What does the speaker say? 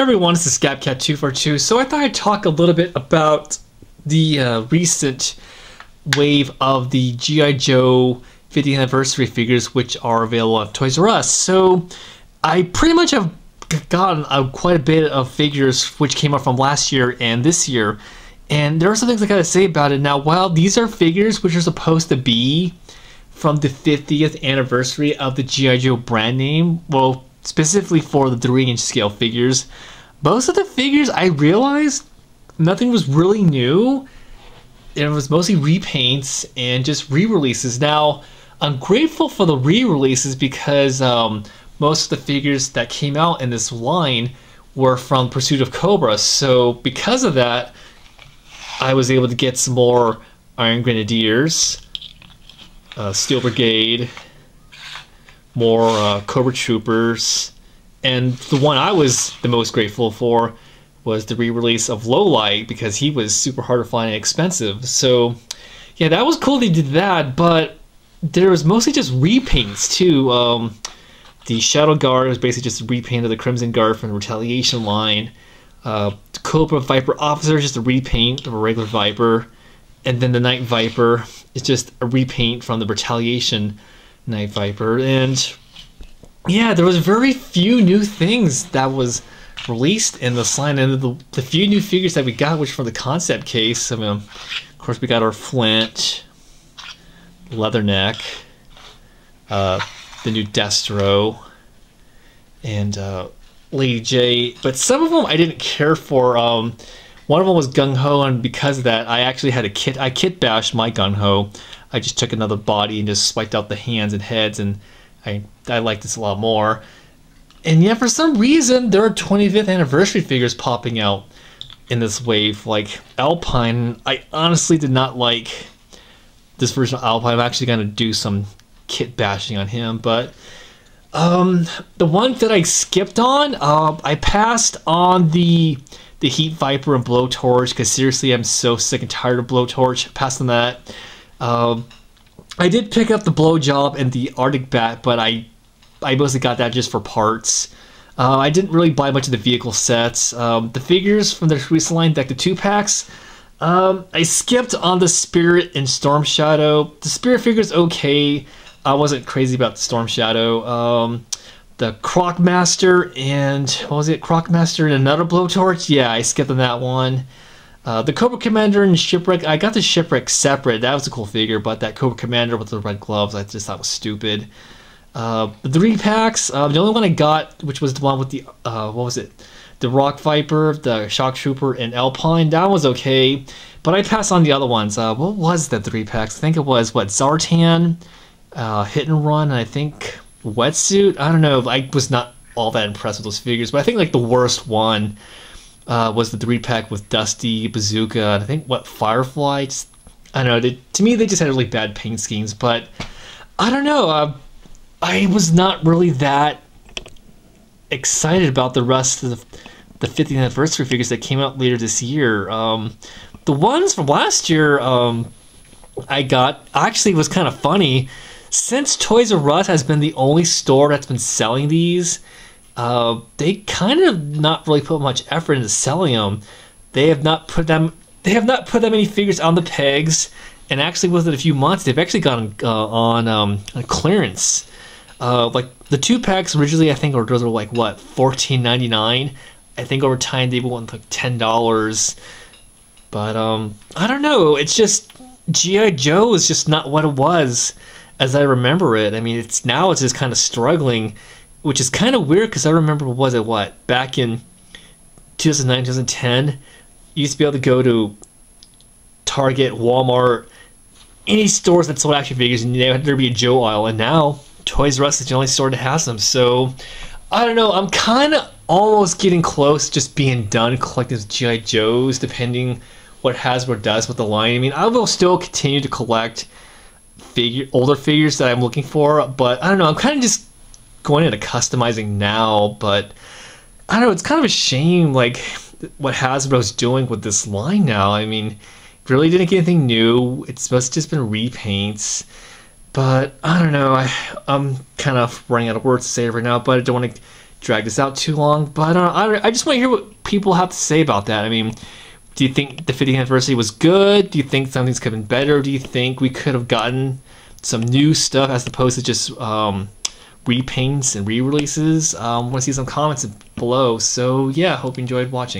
Everyone, this is SkabCat242. So I thought I'd talk a little bit about the uh, recent wave of the G.I. Joe 50th anniversary figures, which are available at Toys R Us. So I pretty much have gotten uh, quite a bit of figures which came out from last year and this year. And there are some things I gotta say about it. Now, while these are figures which are supposed to be from the 50th anniversary of the G.I. Joe brand name, well, specifically for the 3 inch scale figures. Most of the figures I realized nothing was really new. It was mostly repaints and just re releases. Now, I'm grateful for the re releases because um, most of the figures that came out in this line were from Pursuit of Cobra. So, because of that, I was able to get some more Iron Grenadiers, uh, Steel Brigade, more uh, Cobra Troopers, and the one I was the most grateful for was the re-release of Lowlight because he was super hard to find and expensive. So yeah, that was cool they did that, but there was mostly just repaints too. Um, the Shadow Guard was basically just a repaint of the Crimson Guard from the Retaliation line. Uh, the Cobra Viper Officer is just a repaint of a regular Viper. And then the Night Viper is just a repaint from the Retaliation Night Viper, and yeah, there was very few new things that was released in the line, and the, the few new figures that we got, which from the concept case. I mean, of course, we got our Flint, Leatherneck, uh, the new Destro, and uh, Lady Jaye. But some of them I didn't care for. Um, one of them was Gung Ho, and because of that, I actually had a kit. I kit bashed my Gung Ho. I just took another body and just swiped out the hands and heads, and I I like this a lot more. And yet, for some reason, there are 25th anniversary figures popping out in this wave. Like Alpine, I honestly did not like this version of Alpine. I'm actually gonna do some kit bashing on him, but um, the one that I skipped on, uh, I passed on the the Heat Viper and Blowtorch because seriously, I'm so sick and tired of Blowtorch. Passed on that. Um, I did pick up the Snow Job and the Arctic Bat, but I I mostly got that just for parts. Uh, I didn't really buy much of the vehicle sets. Um, the figures from the recent line, like the two packs, um, I skipped on the Spirit and Storm Shadow. The Spirit figure's okay. I wasn't crazy about the Storm Shadow. Um, the Crocmaster and what was it? Crocmaster and another blowtorch. Yeah, I skipped on that one. Uh, the Cobra Commander and Shipwreck. I got the Shipwreck separate. That was a cool figure, but that Cobra Commander with the red gloves, I just thought was stupid. Uh, the three packs. Uh, the only one I got, which was the one with the uh, what was it? The Rock Viper, the Shock Trooper, and Alpine. That was okay, but I passed on the other ones. Uh, what was the three packs? I think it was what Zartan, uh, Hit and Run, and I think wetsuit. I don't know. I was not all that impressed with those figures, but I think like the worst one uh, was the three pack with Dusty, Bazooka, and I think what Firefly. Just, I don't know. They, to me, they just had really bad paint schemes, but I don't know. Uh, I was not really that excited about the rest of the, the 50th anniversary figures that came out later this year. Um, the ones from last year um, I got actually was kind of funny since Toys R Us has been the only store that's been selling these, uh, they kind of not really put much effort into selling them. They have not put them. They have not put that many figures on the pegs, and actually, within a few months, they've actually gone uh, on, um, on clearance. Uh, like the two packs originally, I think were those were like what fourteen ninety nine. I think over time they went like ten dollars. But um, I don't know. It's just GI Joe is just not what it was as I remember it. I mean, it's now it's just kind of struggling, which is kind of weird because I remember was it what back in 2009 2010, you used to be able to go to Target, Walmart, any stores that sold action figures, and there'd be a Joe aisle, and now Toys R Us is the only store that has them. So I don't know. I'm kind of almost getting close, just being done collecting GI Joes, depending what Hasbro does with the line. I mean, I will still continue to collect figure older figures that I'm looking for, but I don't know. I'm kind of just going into customizing now, but I don't know. It's kind of a shame, like what Hasbro's doing with this line now. I mean, really didn't get anything new. It's must just been repaints. But I don't know. I I'm kind of running out of words to say right now. But I don't want to drag this out too long. But uh, I, I just want to hear what people have to say about that. I mean, do you think the 50th anniversary was good? Do you think something's could have been better? Do you think we could have gotten some new stuff as opposed to just um, repaints and re-releases? Um, want to see some comments below. So yeah, hope you enjoyed watching.